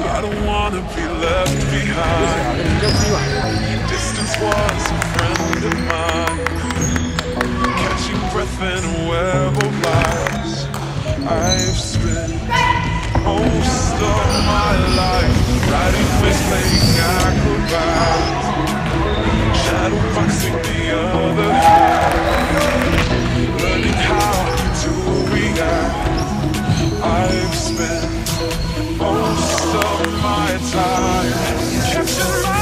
I don't wanna be left behind. Distance was a friend of mine. Catching breath in a web of lies. I've spent most of my life riding waves, playing acrobats. Shadow boxing the other. Learning how to react. I've spent of my time. Catching my